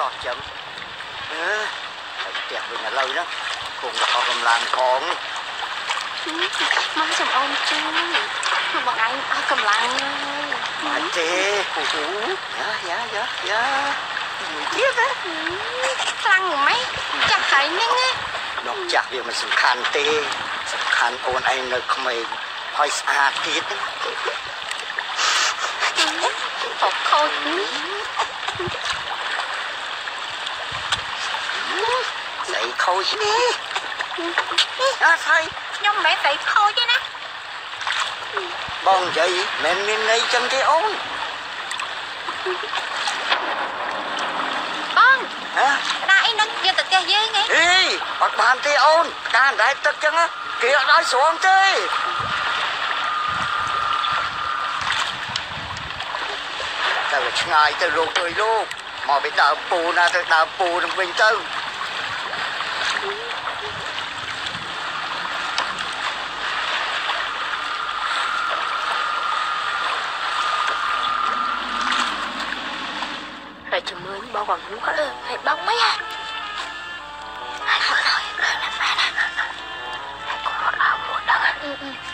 សោះចឹងអឺទៅផ្ទះវិញឥឡូវហ្នឹងគង់តែអស់កម្លាំងផងមកចំអូនជឿបងឯងអស់កម្លាំងហើយមិនទេពូពូយ៉ាយ៉ាយ៉ាយ៉ាមួយទៀតណាខ្លាំងម៉េចចាស់ហើយហ្នឹងណាលោកចាស់វាមិនសំខាន់ទេសំខាន់អូនឯងនៅក្មេងហើយស្អាតទៀតណាហូបខូច ស្អី ខូចនេះអត់ហើយខ្ញុំមិនស្អីខូចទេណាបងនិយាយមិនមានន័យចឹងទេអូនបងហ៎ណាអីនឹងយកទៅផ្ទះយើងហីអេអត់បានទេអូនតាអណ្ដែតទឹកចឹងណាគេអត់ឲ្យស្រងទេទៅឆ្ងាយទៅលោកអើយលោកមកពីដើមពូណាទៅដើមពូនឹងវិញទៅ ហើយ ជំរឿនបងបងហូអឺហើយបងមិនហ่ะហើយមកដល់លើ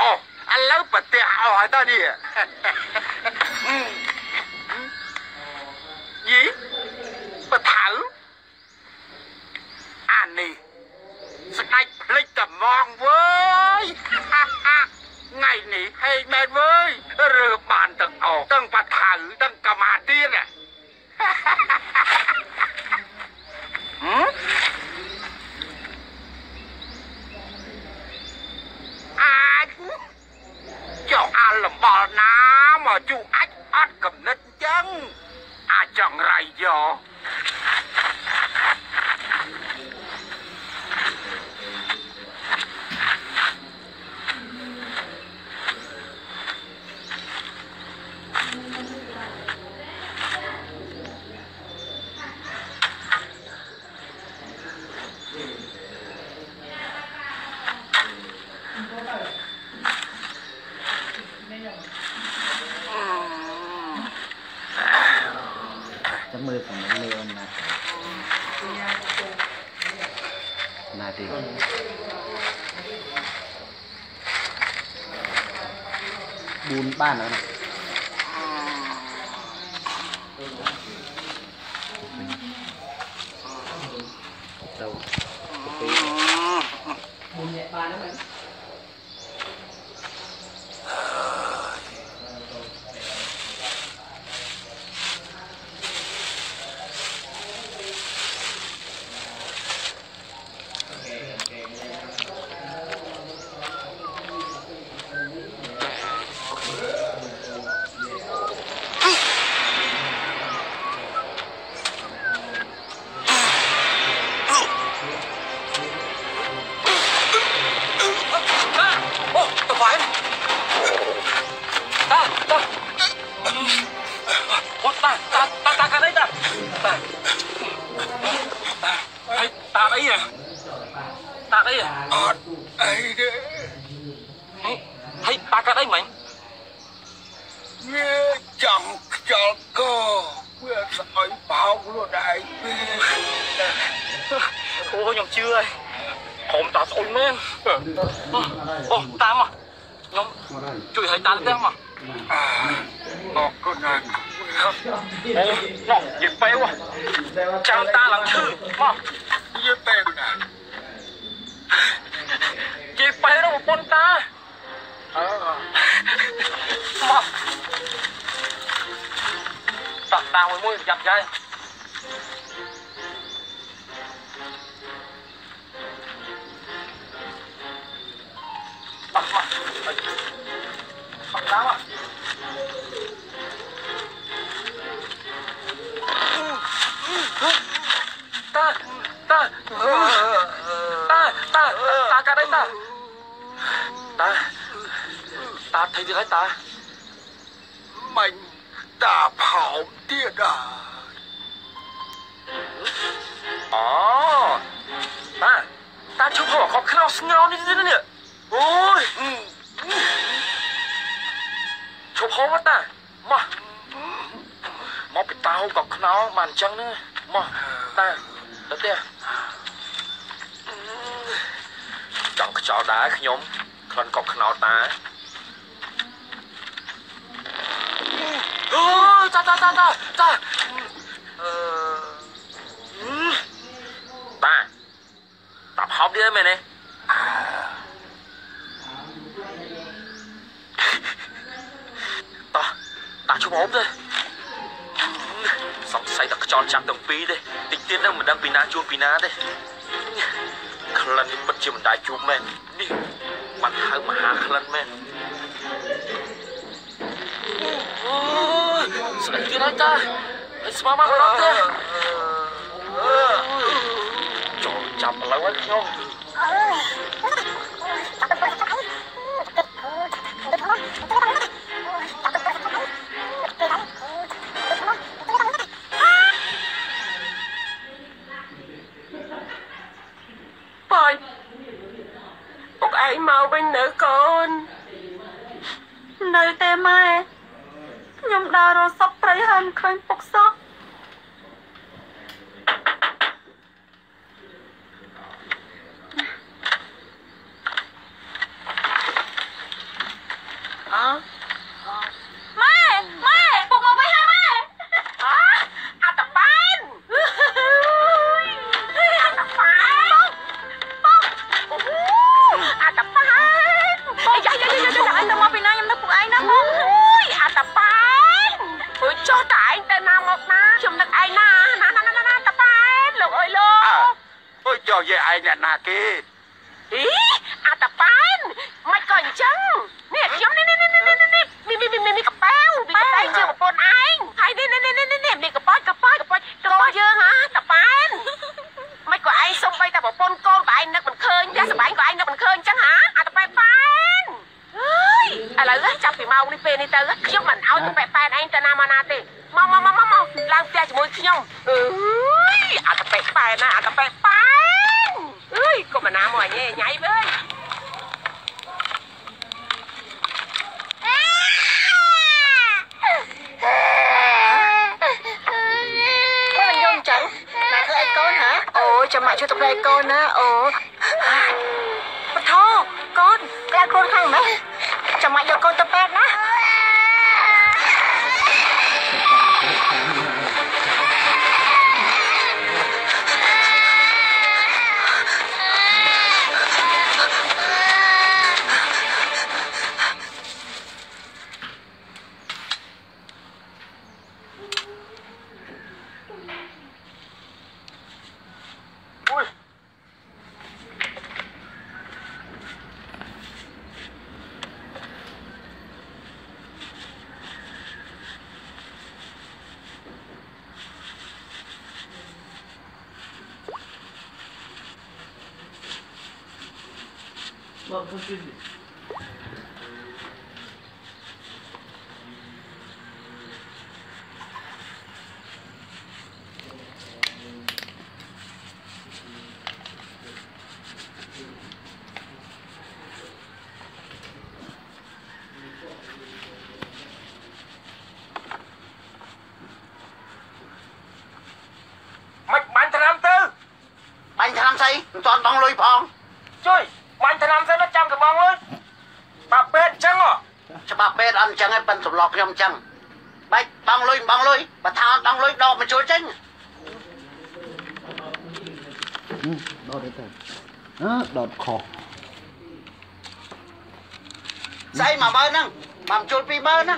អឥឡូវប្រទះអស់ហើយតើនេះយីបថៅអានេះស្ដេចភ្លេចតែមកវើយថ្ងៃនេះហេងមែនវើយរើបានទាំងអស់ទាំងបថៅទាំងកម្មាទៀតហ៎ អាចចុះអាលំ បល់ណាមកជួអាចអត់កំណត់ចឹងអាចចង់រៃយកអឺ ចាំមើលសំឡេងមើលអូនណាណាទី បួនបានអត់ណាទៅ អីហ៎អត់អីទេហើយតាកាអីមិញវាចង់ខ្យល់កវាស្អុយបោកខ្លួនឯងពេកអូខ្ញុំជឿហើយខ្ញុំតាស្អុយមែនអូតាមកខ្ញុំជួយឲ្យតាទៅមកអាអរគុណណាស់អូមកយីពេលចាំតាឡើងឈឺមកយីពេលណា យី ពេលនោះប្រពន្ធតាអើមកតាតាមួយមួយចាំចាយមកមកមកតាមកតាតាតាតាតាកាត់អីតា តាតាថៃទៀតហើយតាមិញតាផោមទៀតអាអូតាតាជុំហោះខំខ្នោស្ងោនេះនេះអូយជុំហោះតាមកមកពីតោក៏ខ្នោបានអញ្ចឹងណាមកតាទៅផ្ទះចង់ខ្ចោលដែរខ្ញុំ បានកប់ខ្នោតាអូតាតាតាតាតាអឺតាតាផោបទៀតមែនទេតាតាឈប់អមទេសង្ស័យតែខ្ចន់ចាប់ទាំងពីរទេតិចទៀតនឹងមិនដឹងពីណាជួបពីណាទេក្លិននេះពិតជាមិនដាច់ជួបមែននេះ បាត់ហៅមហាក្លិនមែនអូស្រីគេណាតាស្មាមកដល់ទេចូលចាប់ឥឡូវឲ្យខ្ញុំ ឯងមកវិញនៅកូននៅទេម៉ែខ្ញុំដើររកសពព្រៃហើមឃើញពុកសក់ បធោកូនក្រៅខ្លួនខ្លាំងមែនចាំមកយកកូនទៅពេទ្យណា ងឯងប៉ិនសម្លខ្ញុំចឹងបាច់បងលុយបងលុយបើថាអត់បងលុយដកមកជួយចេញដកទៅអឺដកខុសស្អី10000ហ្នឹងបើមកជួយ20000ណា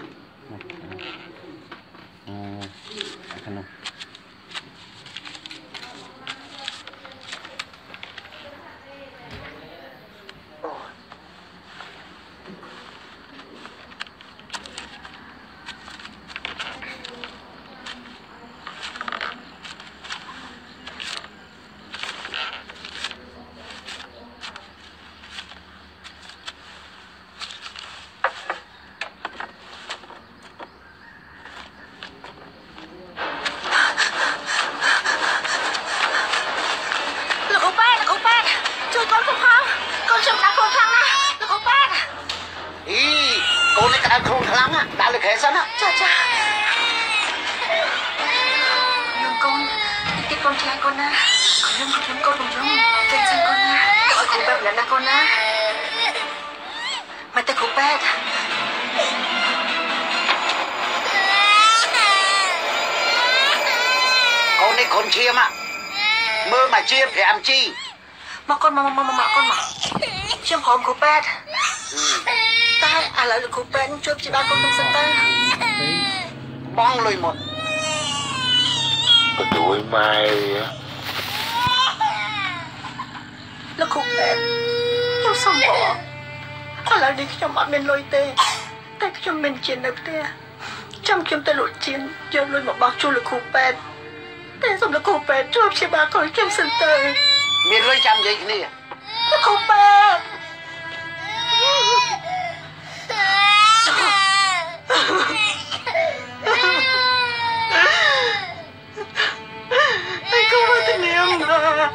ក៏ជួយម៉ែលោកគ្រូពេទ្យខ្ញុំសុំបងឥឡូវនេះខ្ញុំអត់មានលុយទេតែខ្ញុំមានជៀននៅផ្ទះចាំខ្ញុំទៅលក់ជៀនយកលុយមកបោះជូនលោកគ្រូពេទ្យតែសូមលោកគ្រូពេទ្យជួយព្យាបាលកូនខ្ញុំសិនទៅមានលុយចាំនិយាយគ្នាលោកគ្រូពេទ្យ នាមណា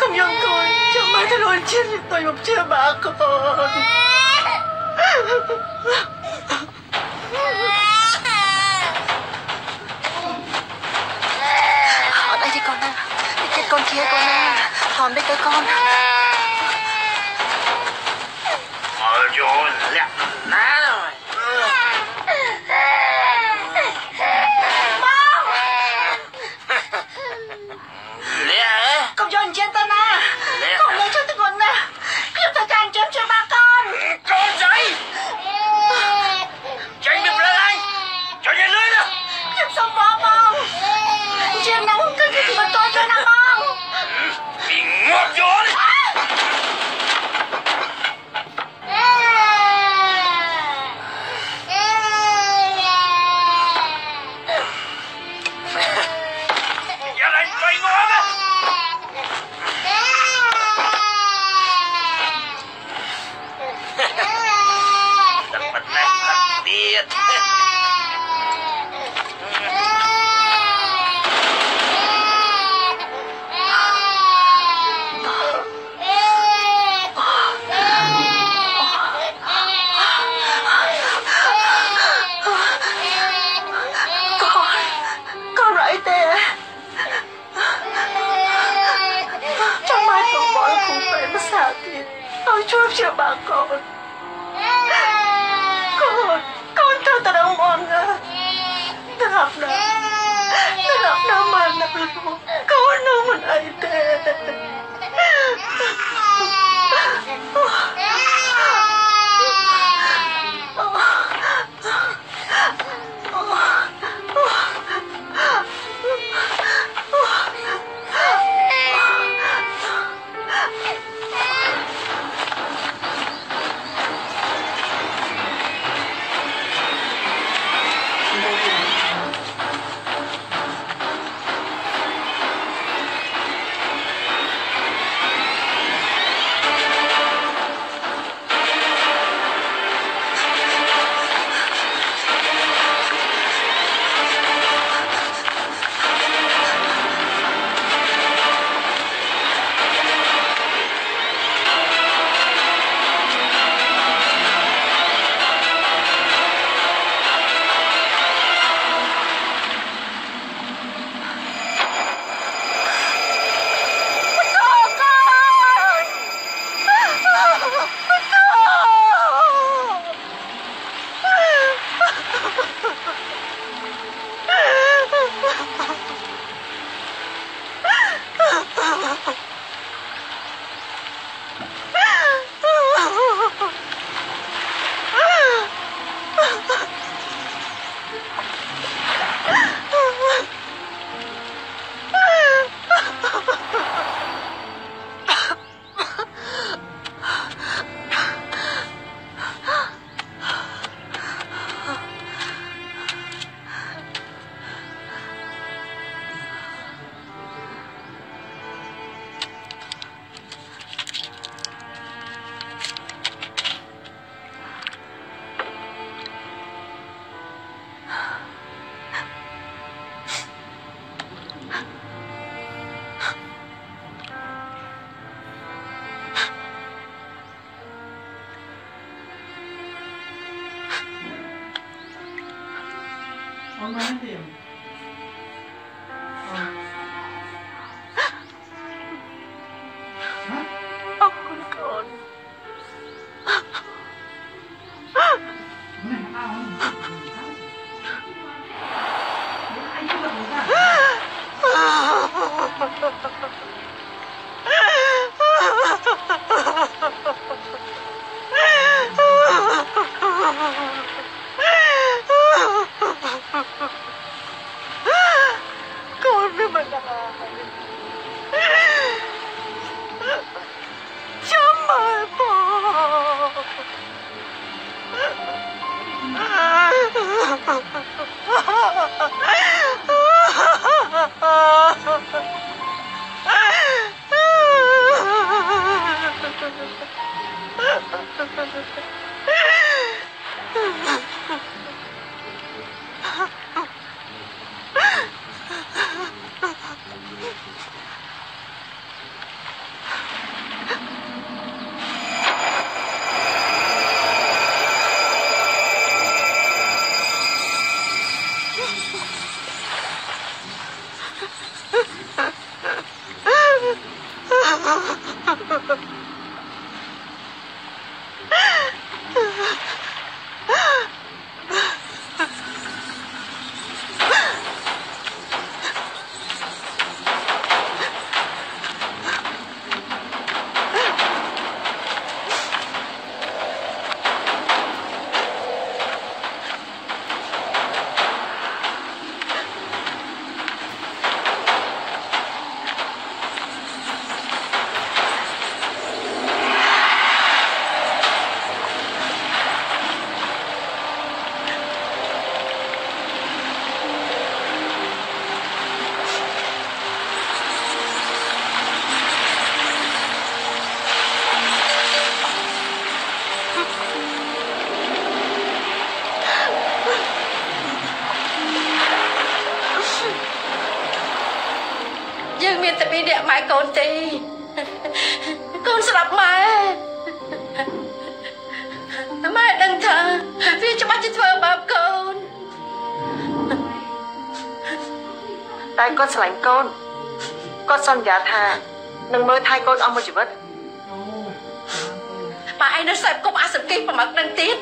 កុំយំកូនចាំមកទៅលក់ជៀនទៅមកព្យាបាលកូនអត់អី ក់ម៉ែកូនទេកូនស្លាប់ម៉ែតែម៉ែដឹងថាវាច្បាស់ជាធ្វើបាបកូនតែគាត់ស្រឡាញ់កូនគាត់សន្យាថានឹងមើលថែកូនអស់មួយជីវិតម៉ែឯងនៅសេពគប់អាសង្កេតប្រមាត់នឹងទៀត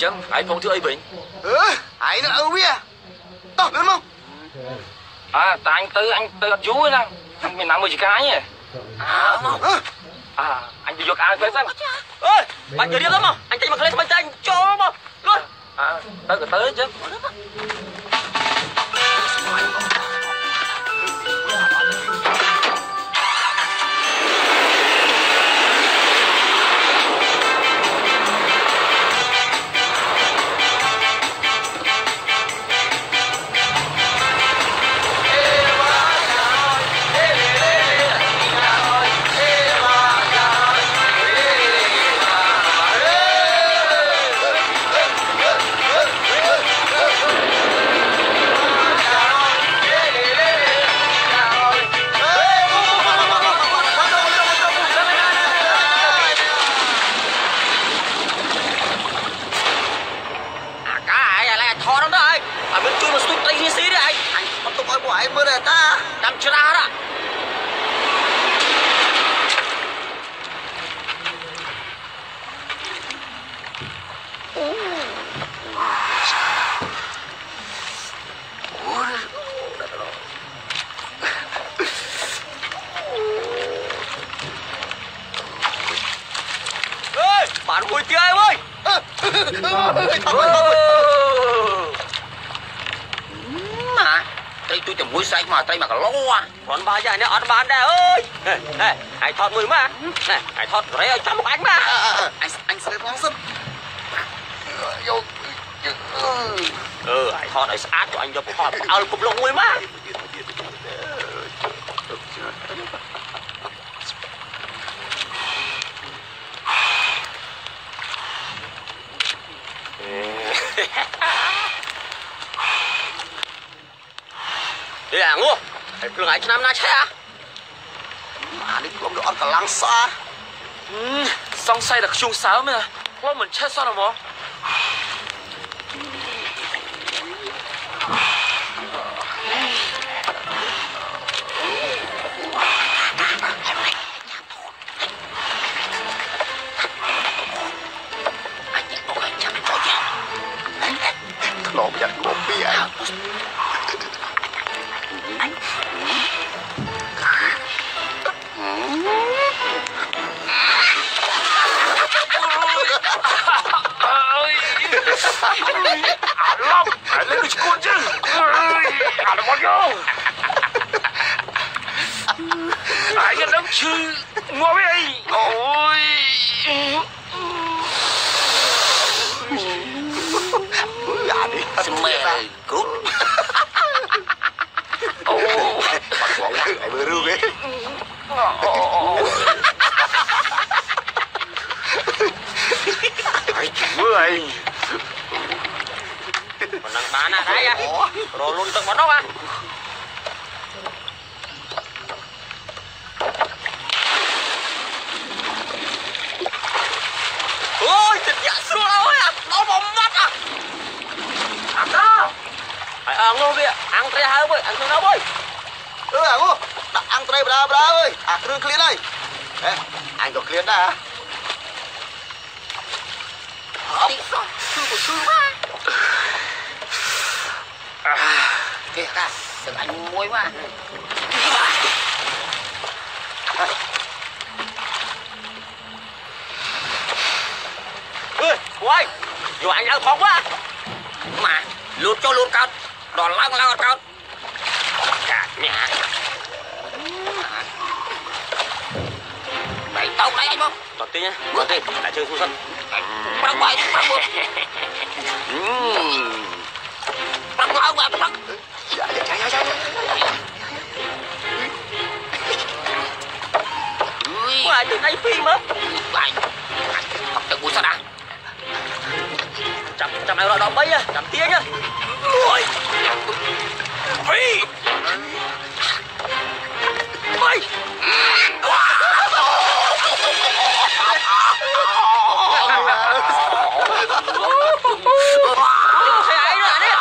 ញ្ចឹងហើយផងធ្វើអីវិញអឺហើយនឹងឪវាតោះទៅមកអើតាញ់ទៅអញទៅអត់យូរណាអញមានណាមួយជាការអញទេអើមកអឺអើអញទៅយកអាវទៅសិនអើយបាច់ទៅរៀបទៅមក សង្ស័យតែខ្ជុង អាឡំមកយោអាយនឹងឈឺងាប់អីអូយ អានេះ ស្មែគ្រុត អូបាត់បងឲ្យមើលរូបឯងហើយមើលឯង ប៉ុណ្ណឹងបានណាដៃអា រលុនទឹកមកនោះអាអូយទឹកយ៉ាក់ស្រួលអើយអាដល់មកម៉ាត់អាអាកហើយអងនោះវាអាំងត្រីហើបើអាំងក្នុងនោះបើអឺអាងដាក់អាំងត្រីបដាបដាអើយអាគ្រឿងឃ្លៀនហើយហេអញក៏ឃ្លៀនដែរទីសោះគឺក៏គឺមក គេកាសឹងអញមួយមកអើយវ៉ៃយកអញឡើងផងវ៉ាមកលូតចូលលូតកោតដល់ឡើងឡើងកោតកាញ៉ាដៃតោកដៃ វ៉ាទៅដៃពីរមើលបាយអត់ទៅមួយសិនណាចាំចាំឲ្យរកដល់3ចាំទាញអូយពីបីហើយឯងអានេះ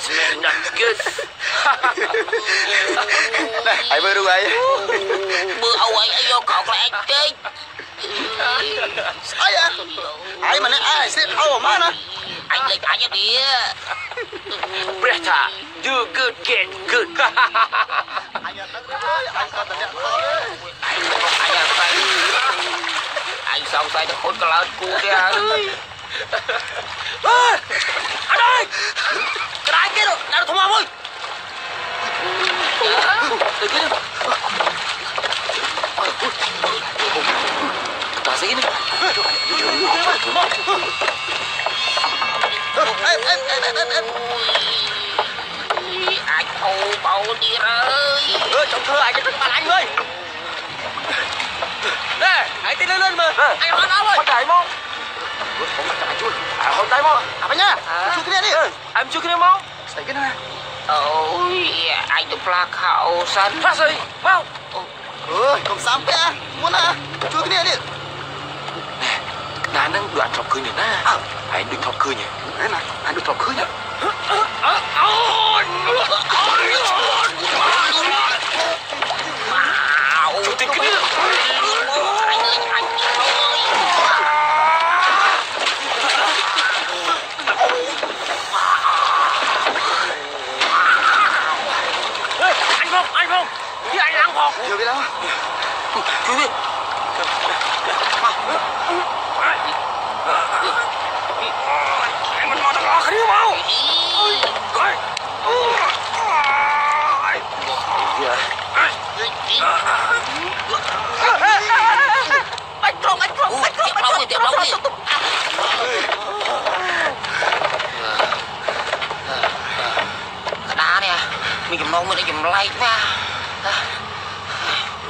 ចូលអត់ចូលថ្ងៃអាងោអាចជួយម្រាយស្មែណាស់គិតហើយមើលរូបឯងមើលអីអីយកកោកលែងតិចស្អីអាឯងម្នាក់ឯងស្ទើរអោមកណាអញលេចអញនេះព្រះថា do good get good អញអត់ដឹងទេអញគាត់តែ អ្នកខោទេអញអញអត់ស្អីអញសង្ស័យតែខូចកលោតគូទេអើយអើ យអត់ហើយក្រែងគេណាស់ថ្មមួយទៅគេតាស្អីនេះអេអេអេអេអេអាចហូបោទៀតអើយអើចង់ធ្វើអាចទៅបាត់អញហើយណែឯងទីលឿនមើលអញហត់អស់ហើយដៃមកខ្ញុំចាំជួយហត់ដៃមកអាបញ្ញាជួយគ្នានេះអញជួយគ្នាមកស្អីគេណាអូយអញទៅផ្លាខោសិនផ្លាស្អីមកអើយកុំសាំពាក់មុនណាជួយគ្នានេះណានឹងដូចអញធ្លាប់ឃើញនេះណាឯងដូចធ្លាប់ឃើញហ៎ណែណាអញដូចធ្លាប់ឃើញជួយ 여기다가 불빛 mình mà thằng nó khỉ mau coi anh không anh không anh không anh không tiểu lâu đi đá nè mình chùm nông mình đã chùm lay quá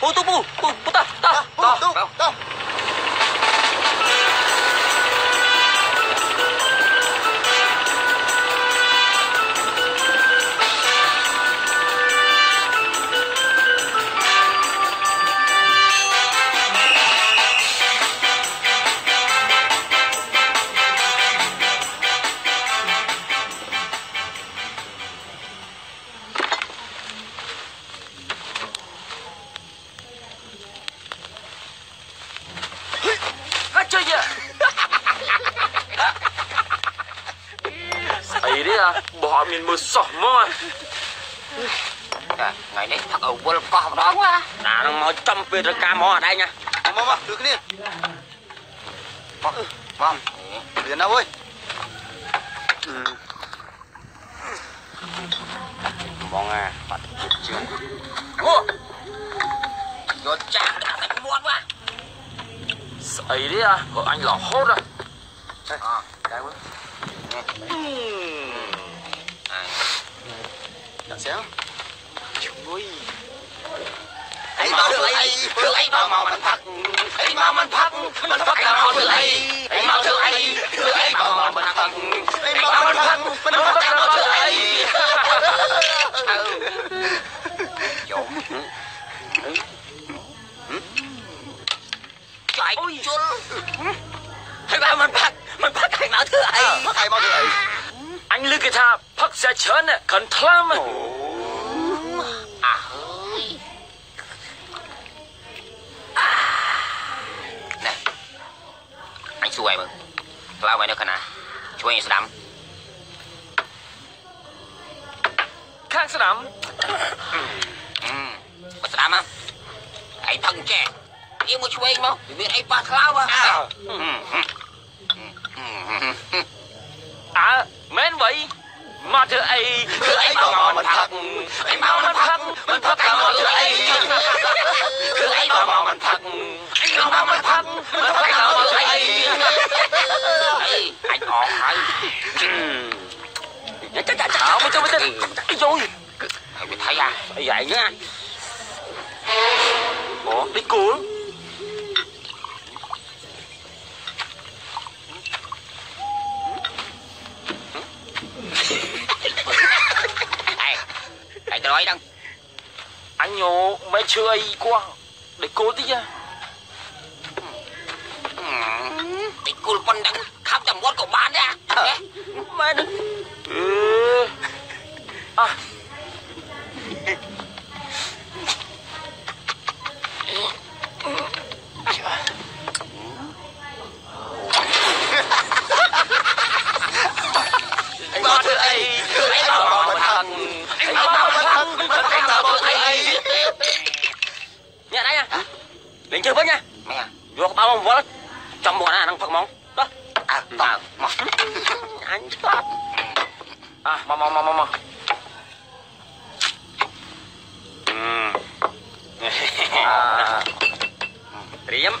ងនេះញ៉ាប់ត្រៀមចំត មកចំពេលរកាហ្មងអត់ឯងណាមកមកជួយគ្នាមកមករៀនណាអើយ បងអាបាត់ជិតជឿន អូយកចាស់ដាក់តែមាត់វ៉ា ស្អីនេះក៏អញរហូតហ៎ កែមើលដាក់សៀងជួយ អីមកធ្វើអីធ្វើអីមកមកមិនផឹកអីមកមិនផឹកមិនផឹកដល់មកធ្វើអីអីមកធ្វើអីធ្វើអីមកមកមិនផឹកអីមកមិនផឹកមិនផឹកដល់មកធ្វើអីយកចៃជុលហើយបើមិនផឹកមិនផឹកហើយមកធ្វើអី មកឯងមកធ្វើអី អញលើ គេថាផឹកសាច្រើនណាស់ខិនថ្លើមហ៎អាហើយណែអញសួរឲ្យមើលក្លោឲ្យនៅខាងណាជួយឲ្យស្ដាំខាងស្ដាំបើស្ដាំហ៎ឯងផឹកចេះយើងមកឆ្វេងមកមានអីប៉ះក្លោហ៎ អើមែនវៃ មកធ្វើអីធ្វើអីមកមកមិនផឹកអីមកមិនផឹកមិនផឹកតែមកធ្វើអីធ្វើអីមកមកមិនផឹកអីមកមិនផឹកមិនផឹកតែមកធ្វើអីអីអញអស់ហើយ ចាចាចាអើមកទៅមកទៅយយ ហើយវាថៃអា អីឯងណាអូឌីគូល អេ អញទៅអីដឹងអញញោមិនជឿអីគាត់ឌីគូលតិចតិចគូលប៉ុណ្ណឹងខាប់តែមាត់ក៏បានដែរ មែនអឺអ่ะ មកធ្វើអីធ្វើអីមកមកមិនផឹកអីមកមកមិនផឹកមិនផឹកតែមកធ្វើអី ញ៉ាំអីណា លេងជើវិញណាមែនយកក្បាលមកវល់ចំមកណានឹងផឹកហ្មងតោះអើតើមកអញស្លាប់អ่ะមកមកមកមកមកអឺត្រៀម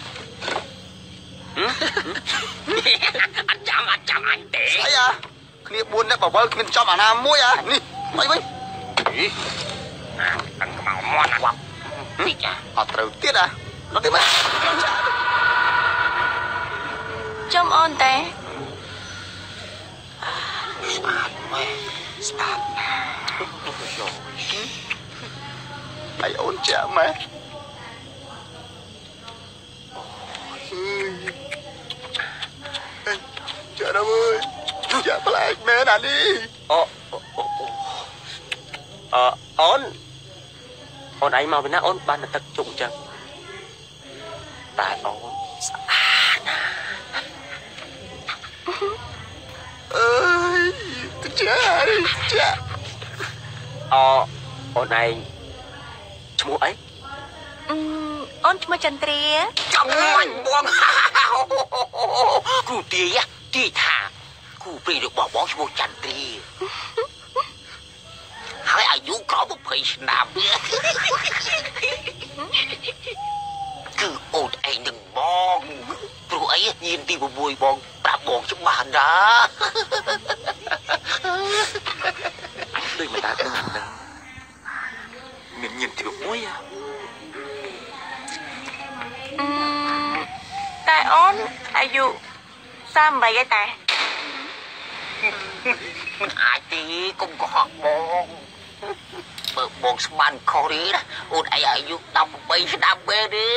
អត់ចាំអត់ចាំអញទេស្អីអាគ្នា4នាក់បវលគ្មានចំអាណាមួយអានេះមិនវិញដឹងខ្មៅមាត់ណាស់តិចអាអត់ត្រូវទៀតអា ទៅមកចាំអូនតែស្អាតមែនស្អាតអាយអូនចាំមែនចារអើយចាប្លែកមែនអានេះអូអអូនអូនឯងមកពីណាអូនបានទឹកជុកអញ្ចឹង តែអូនស្អាតណាស់អើយតិចហើយចាអូអូនឯងឈ្មោះអីអឺអូនឈ្មោះចន្ទ្រាចាំមាញ់បងគ្រូទាយទាយថាគ្រូព្រីរបស់បងឈ្មោះចន្ទ្រាហើយអាយុក្រោម20ឆ្នាំ គឺអូនឯងនឹងបងព្រោះអីញៀនទី6បងប្រាប់បងច្បាស់ណាដូចមិនដាច់ដឹងដឹងមានញៀនទីមួយហ៎អឺតែអូនអាយុ38ហើយតែមិនអាចទេកុំកុហកបង បើបងស្មានខុសរីណាអូនឯងអាយុ18ឆ្នាំមែនទេ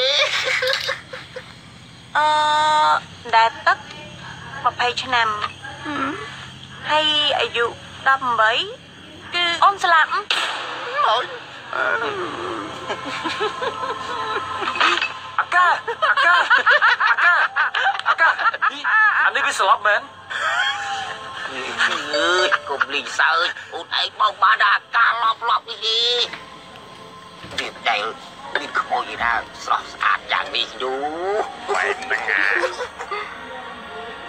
អឺដែលទឹក20ឆ្នាំហឹមហើយអាយុ18គឺអូនស្លាប់អាកាអាកាអាកាអាកានេះអានេះវាស្លាប់មែន អើយកុំលេងសើចអូនឯងមកបានអាការឡប់ឡប់នេះទេវាដែលមានខ្មោចឯណាស្រស់ស្អាតយ៉ាងនេះយូបែបណា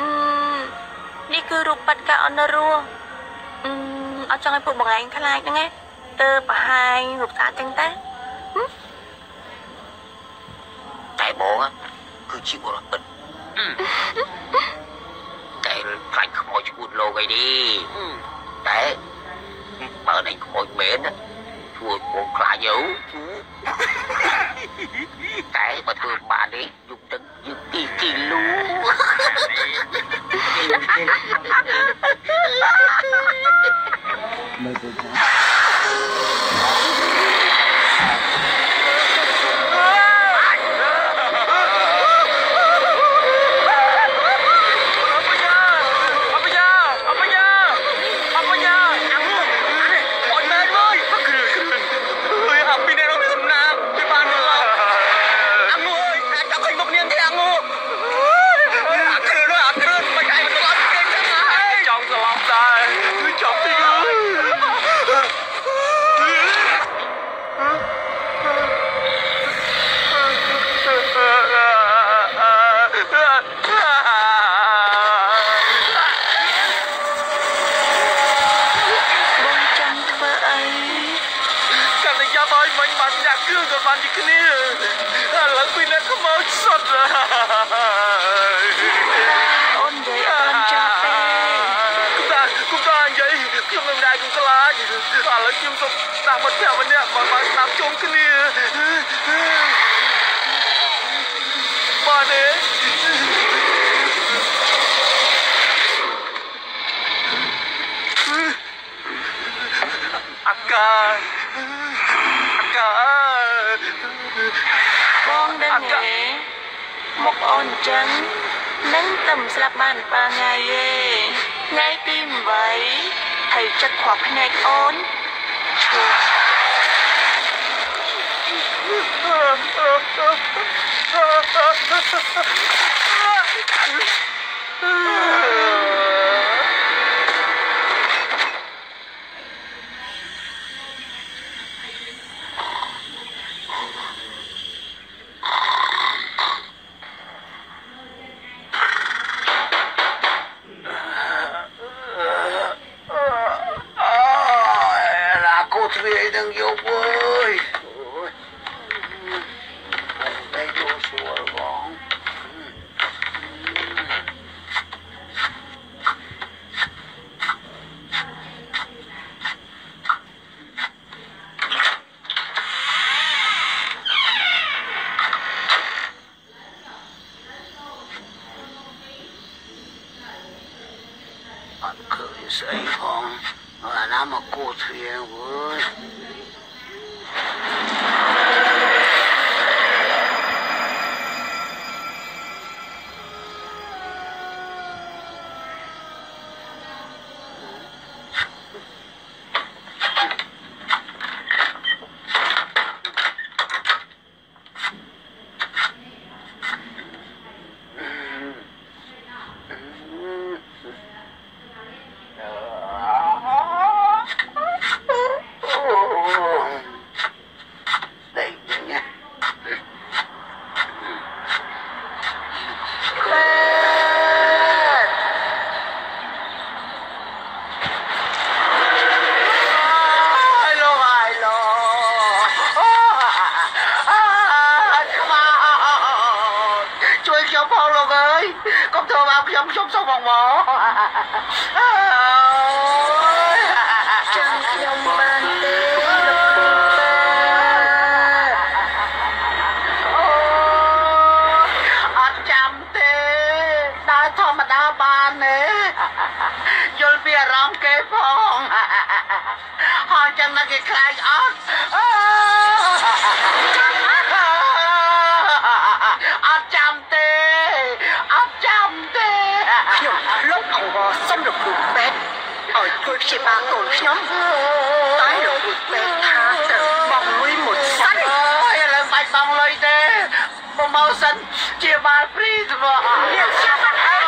អឺនេះគឺរូបប៉ាត់កាអូននៅរស់អឺអត់ចង់ឲ្យពួកបងឯងខ្លាចហ្នឹងឯងទៅបង្ហាញរូបស្អាតចឹងតាតែបងគឺជាបុរសពិតតែខ្លាចខ្មោចឈួតលោកអីនេះតែបើឯងខ្មោចមែនធ្វើបងខ្លាច កាអាកាបងដឹងទេមកអូនអញ្ចឹងនឹងតែមិនស្លាប់បានប៉ុណ្ណាទេថ្ងៃទី8ហើយចិត្តខកភ្នែកអូនឈួរ បងធ្វើមកខ្ញុំខ្ញុំសុំបងមកចាំខ្ញុំបានទេលោកគ្រូប៉ែអត់ចាំទេដើរធម្មតាបានទេយល់ពីអារម្មណ៍គេផងហើយចឹងណាគេខ្លាចអត់ កូនខ្ញុំតែលោកគ្រូពេទ្យថាត្រូវបង់លុយមួយសិនអើយឥឡូវបាច់បងលុយទេបងមកសិនជាបាលព្រីទៅបងនាងស្លាប់អត់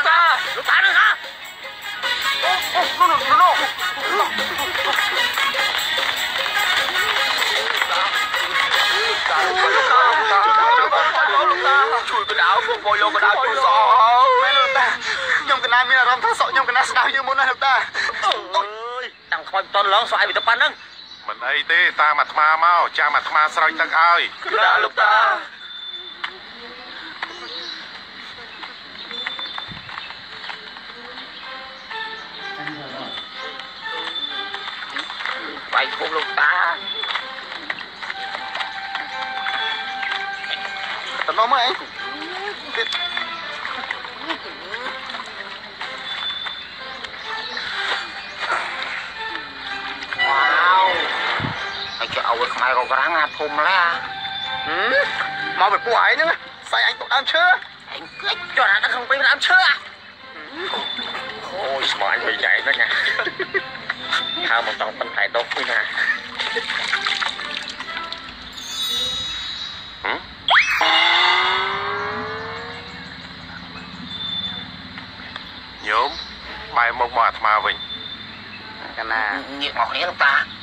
được tao ra, được tao ra hả? Ô, ô, no, no, no, no. ជួយកដៅពួកបយកកដៅជួយសោមែនលោកតាខ្ញុំកណាមានអារម្មណ៍ថាសក់ខ្ញុំកណាស្ដៅយើងមុនណាលោកតាអើយតាំងខ្មោចមិនតន់ឡងស្វាយវាទៅប៉ាន់ហ្នឹងមិនអីទេតាមអាត្មាមកចាំអាត្មាស្រោចទឹកឲ្យគឺដល់លោកតា បាយគុំលោកតាតំណមកអីទៀតវ៉ាវហើយចុះឲ្យខ្មែរក៏ក្រាំងអាធំឡាមកពីពួកឯងហ្នឹងស្អីអញទុកដើមឈើអញគិតចុះអាដល់ក្នុងព្រៃដើមឈើអាអូយស្មោះអញវិញដែរហ្នឹងណា ហើមកតង់ប៉ុន្តែដុកវិញណាហ៎ញោមបែរមកមកអាត្មាវិញកណាងាកមកនេះលោកតា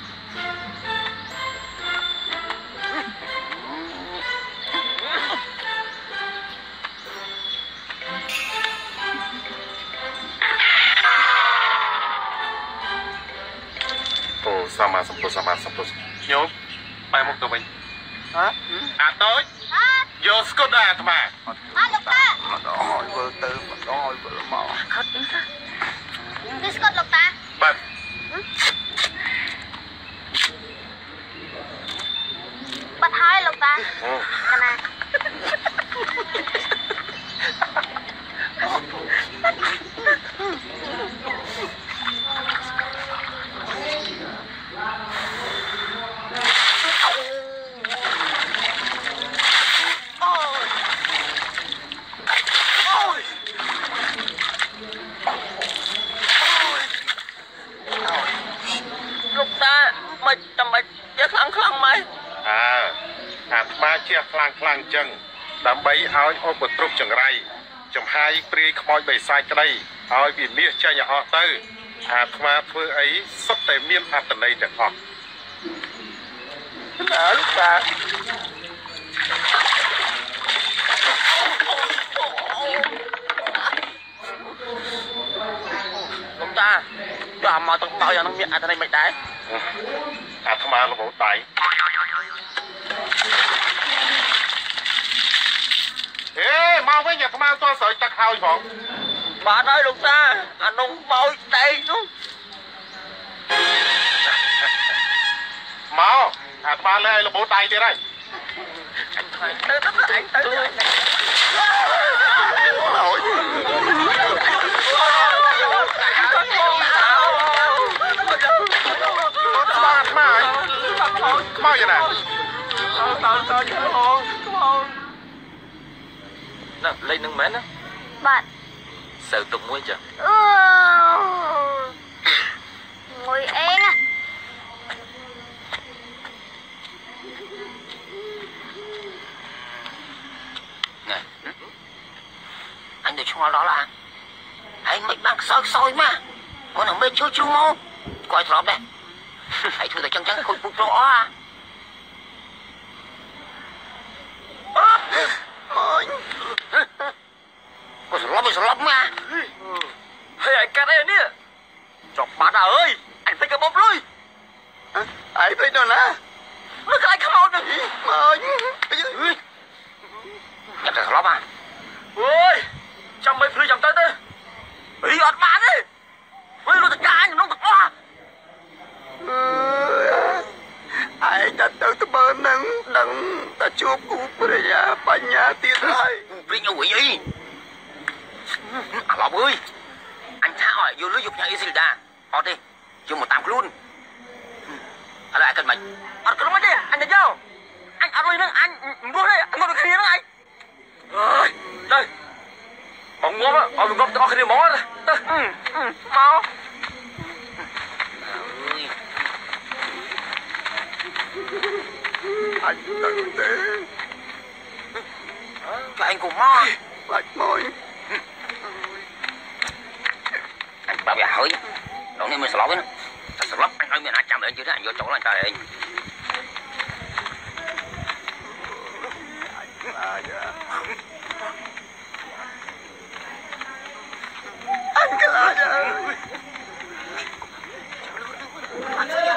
សម្មាសម្ពុទ្ធសម្មាសម្ពុទ្ធញោមបែរមកទៅវិញហ៎អាតូចយកស្គុតដែរអាត្មាម្ដងឲ្យវិលទៅម្ដងឲ្យវិលមកគឺស្កត់លោកតាបាទបាត់ហើយលោកតាអូកណា លោកតាមិនចាំបាច់ចេះខ្លាំងខ្លាំងម៉េច អើអាត្មាជះ ខ្លាំងខ្លាំងចឹងដើម្បីឲ្យឧបទ្រពចង្រៃចំហាយព្រាយខ្មោចបិសាចក្តីឲ្យវាមាសចេញឲ្យអស់ទៅអាត្មាធ្វើអីសុទ្ធតែមានអត្តន័យទាំងអស់ណាលោកតាលោកតាដល់មកទាំងបោយ៉ាងនឹងមានអត្ថន័យមិនដែរអាត្មារបូតដៃ ហេមកវិញអាត្មាទាល់ស្រោចទឹកហើយផងបាទហើយលោកតាអានោះបោចដែកនោះមកអាត្មាលើឲ្យរបូតដៃទៀតហើយទៅទៅអញទៅទៅស្មាអាត្មាហើយខ្មោចយ៉ាងណា ណាលេខនឹងមែនណាបាទសើទុកមួយចាអឺមួយអេងណាណែអញទៅឆ្ងល់ដល់ឡាហើយមិនបានខ្សោយខ្សោយមកគាត់នឹងមិនជួយជ្រុះមកគាត់ទ្របដែរហើយធ្វើតែចឹងចឹងខូចពុកប្រអស់ Ôi sờ lắm ôi sờ lắm nha ហើយឯកាត់អីនេះចប់បាត់ហើយអើយអញពេញកាបប់លុយអីទៅណានោះខ្លាចខ្មោចនឹងមក Chặt sờ lắm à អូយចាំមិនភ្លឺចាំទៅទៅអីអត់បានទេវិញលោកតកាញក្នុងទាំងអស់អើឯងតែទៅទៅមើលនឹងដឹងតែជួបគូប្រយាបញ្ញាទៀតហើយ Bring nhau quỷ y À lọc ơi Anh tha hỏi vô lưới dục nhà Isilda Họ đi Vô một tam luôn Ở đây cần mày អត់ក្រុមទេអញទៅយកអញអត់លុយនឹងអញរស់ទេអញមកគ្នានឹងអញអើយទៅបងងប់ឲ្យងប់ទាំងអស់គ្នាហ្មងទៅមកអញទៅទេ Cho anh cùng mo បាច់មួយ bà bị hỏi đó nên mình sẽ lóc nó sẽ lóc anh ơi mình đã chạm đến chứ anh vô chỗ là trời ơi anh Claudio.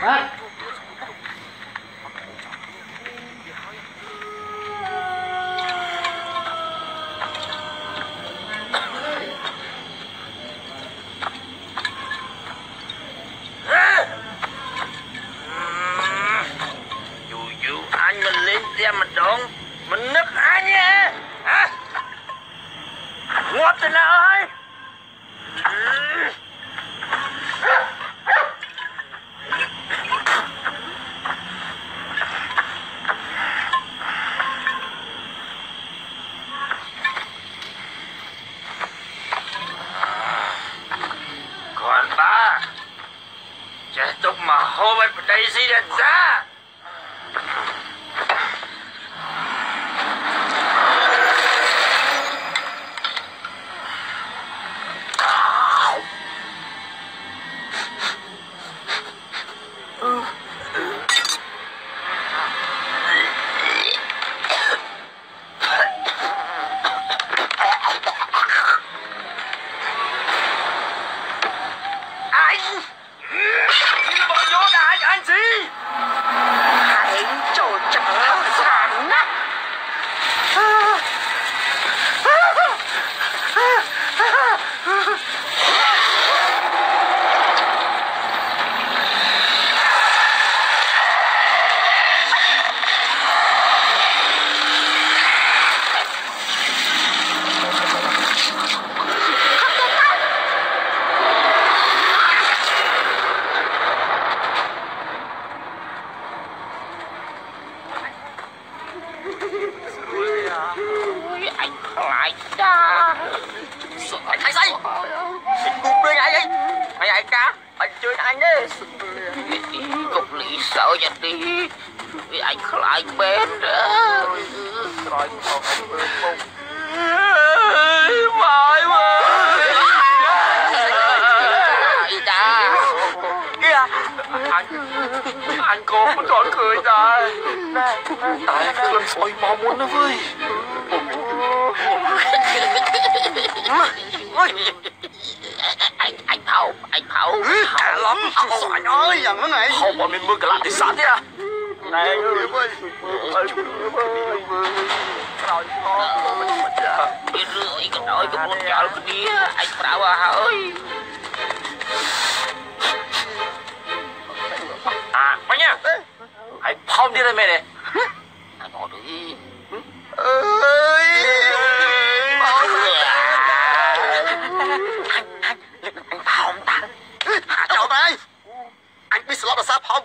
What?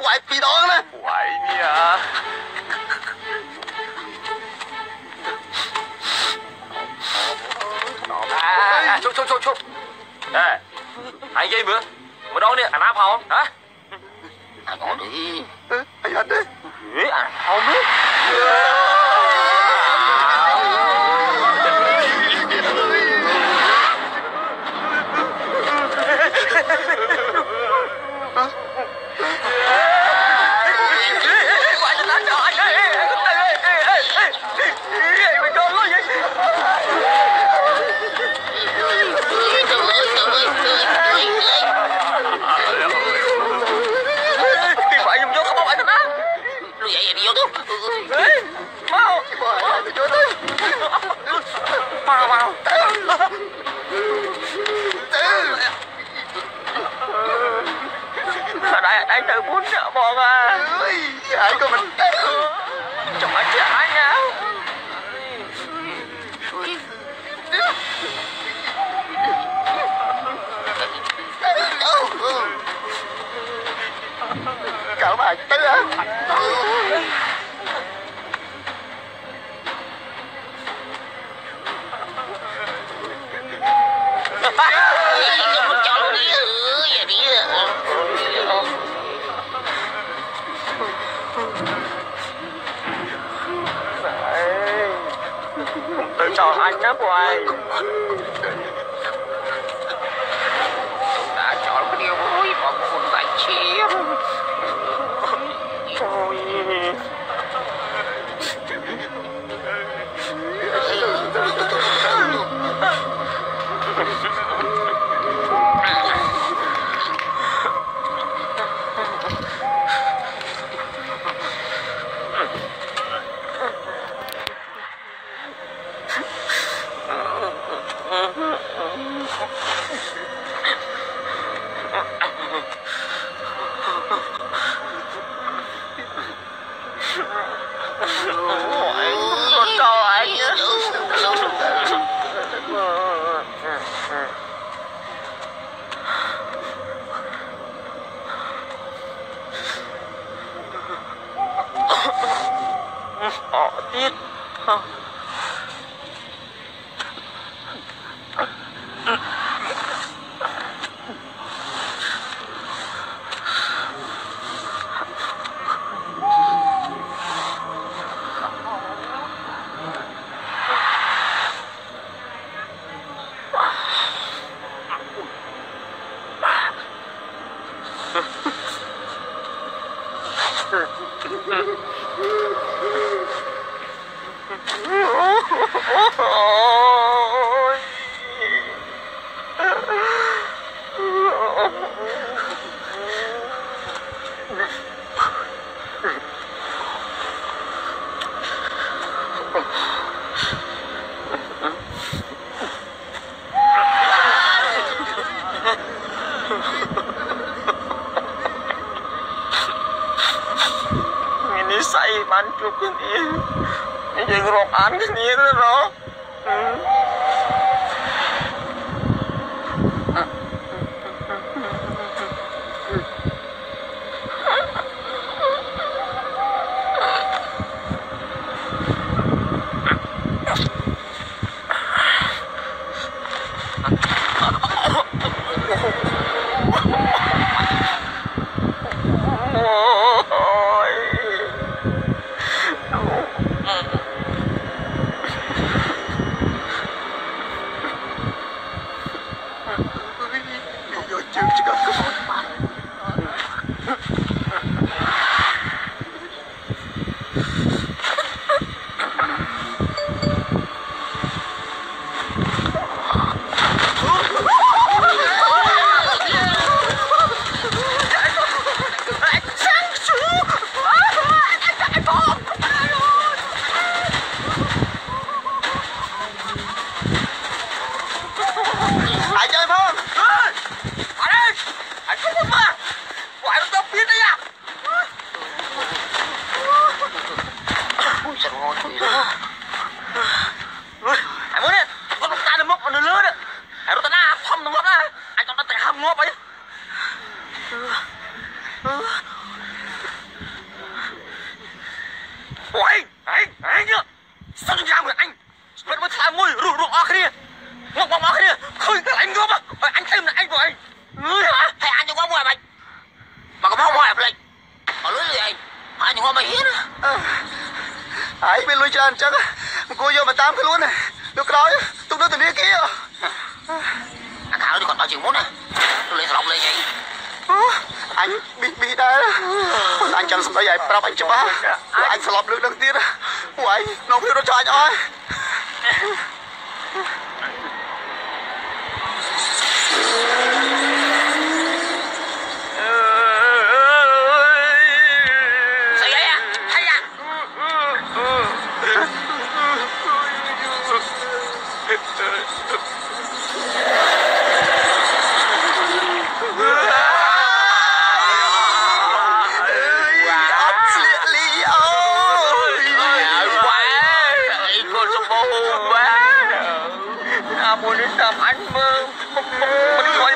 怪别当呢？怪你啊！哎，冲冲冲冲！哎，anh gây bữa, mà đó đi, anh áp không? Hả? Anh còn đi. Anh ăn đi. Anh không biết. thằng muốn sợ bọn à. Ôi, Hải mình Trời ơi, chứ ai nào Cậu bà tư? chọn anh đó của anh buồn quá à, buồn đến tầm anh mơ mình coi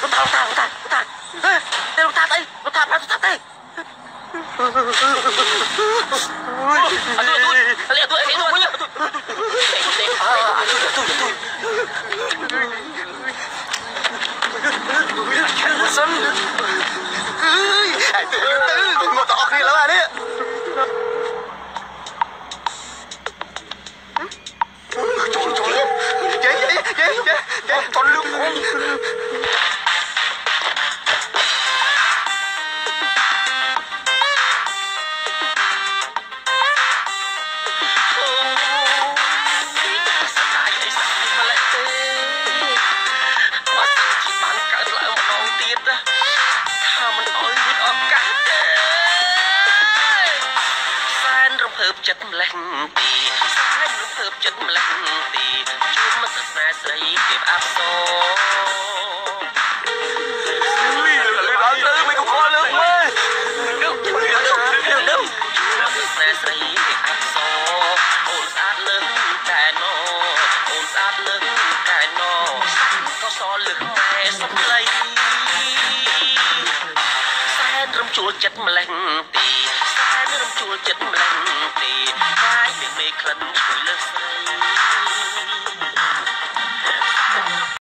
លោកតាលោកតាលោកតាលោកតាតែលោកតាស្អីលោកតាប្រាប់លោកតាទេអូយអត់ទូអត់ទូអីទូអីទូសិនអើយអាយទៅទៅងត់តអស់គ្នាឡើយអានេះចូលចូលចេះចេះចេះចេះចូលលឹម